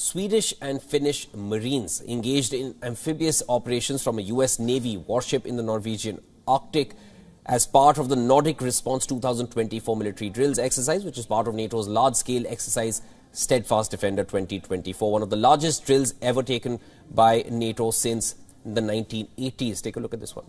Swedish and Finnish Marines engaged in amphibious operations from a U.S. Navy warship in the Norwegian Arctic as part of the Nordic Response 2024 military drills exercise, which is part of NATO's large-scale exercise Steadfast Defender 2024, one of the largest drills ever taken by NATO since the 1980s. Take a look at this one.